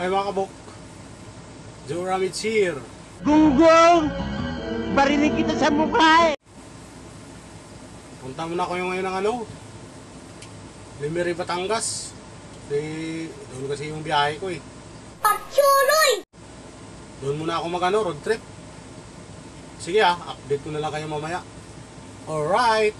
Hi mga kabok. Joe Ramits here. Gunggong! Barinig kita sa mukha eh! Punta muna ko yung ngayon ng ano. Limeri, Batangas. Eh, doon kasi yung biyahe ko eh. Pagsuloy! Doon muna ako mag ano, road trip. Sige ah, update ko na lang kayo mamaya. Alright.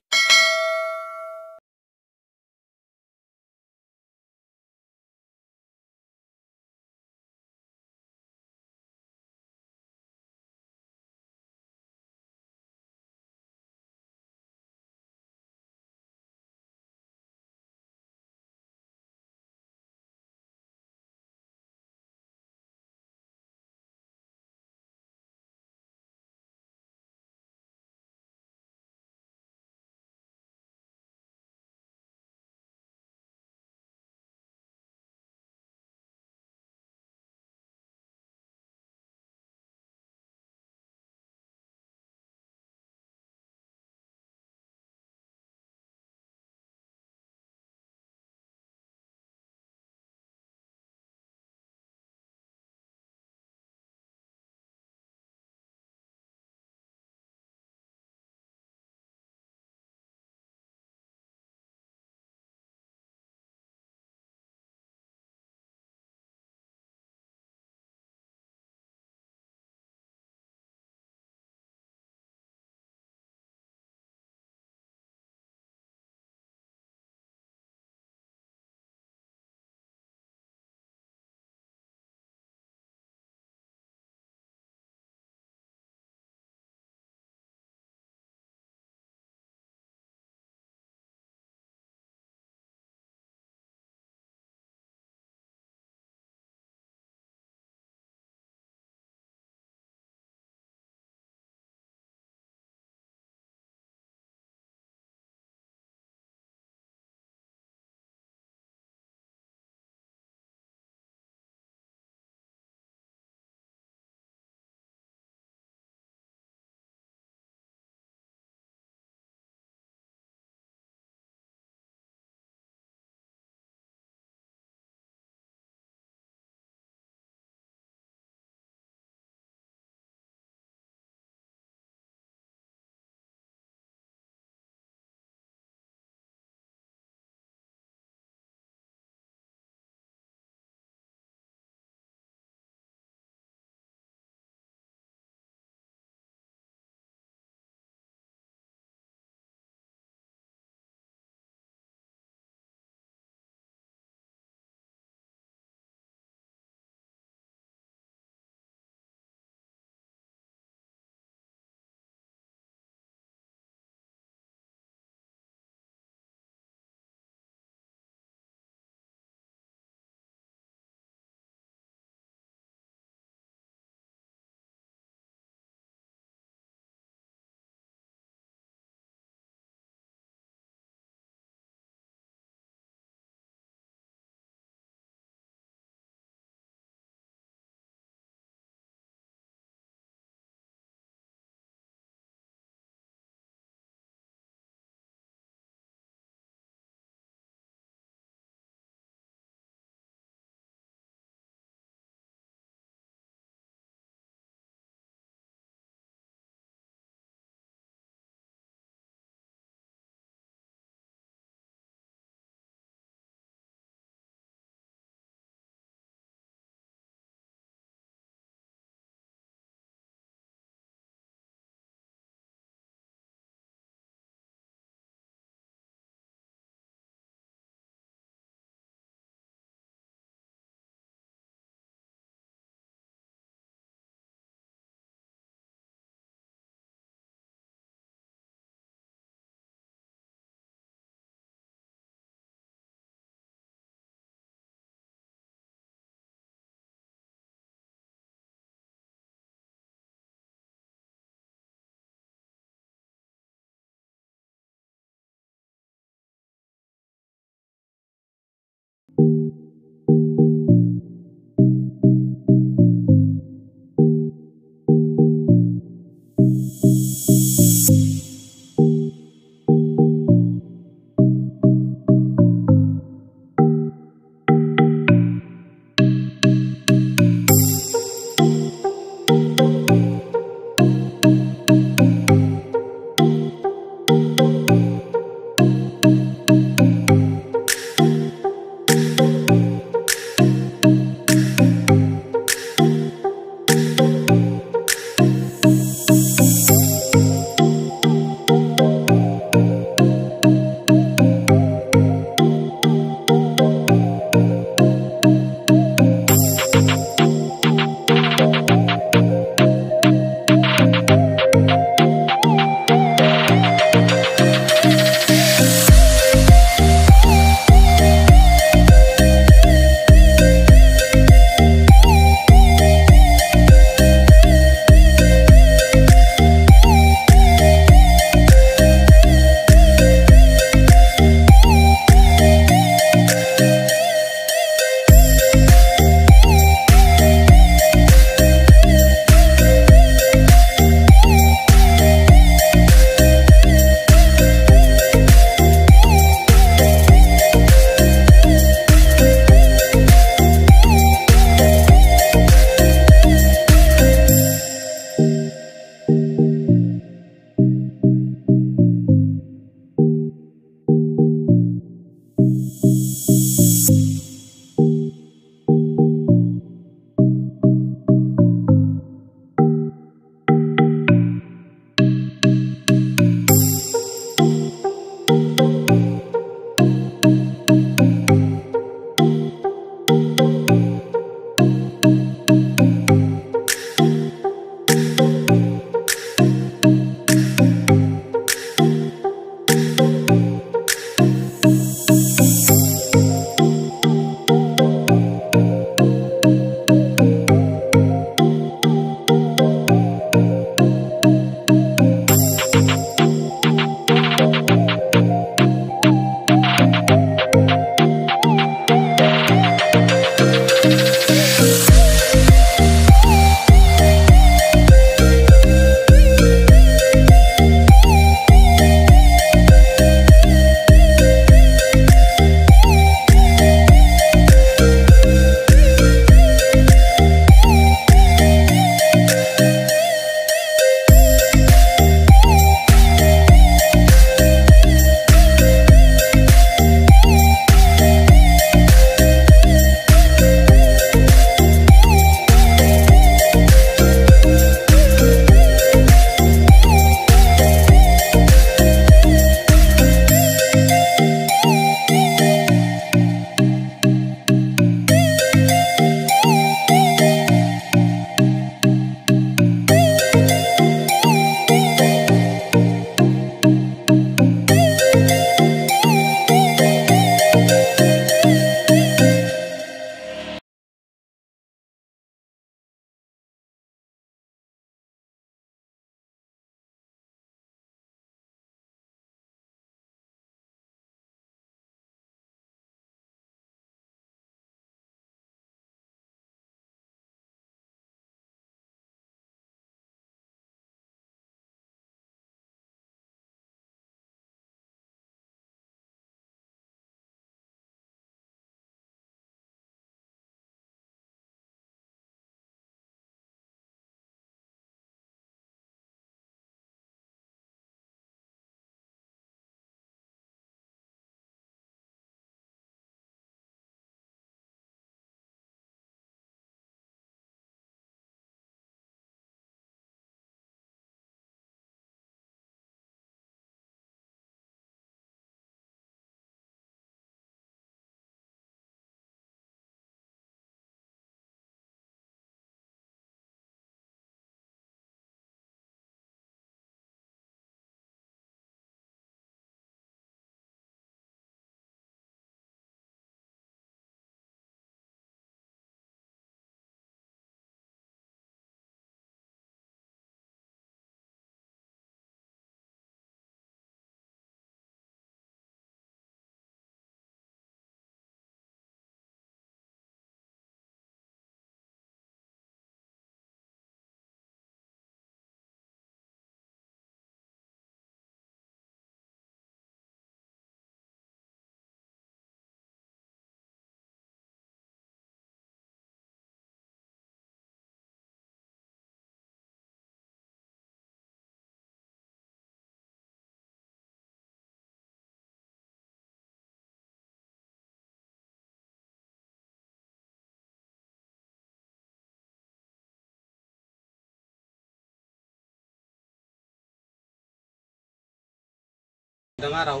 Magandang araw.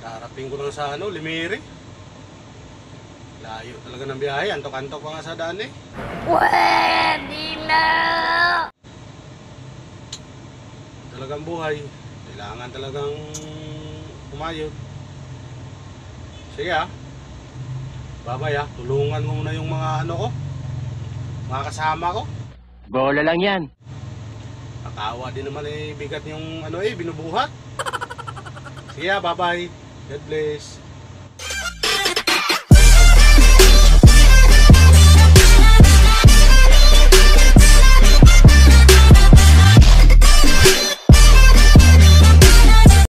Darapin ko lang sa ano, Limiri. Layo talaga ng biyahe. Antok-antok pa nga sa daan eh. Pwede na! Talagang buhay. Kailangan talagang umayod. Sige ah. Babay ah. Tulungan mo muna yung mga ano ko. Mga kasama ko. Bola lang yan. Nakawa din naman eh. Bigat yung ano eh. Binubuhat. Sige. Bye-bye. God bless.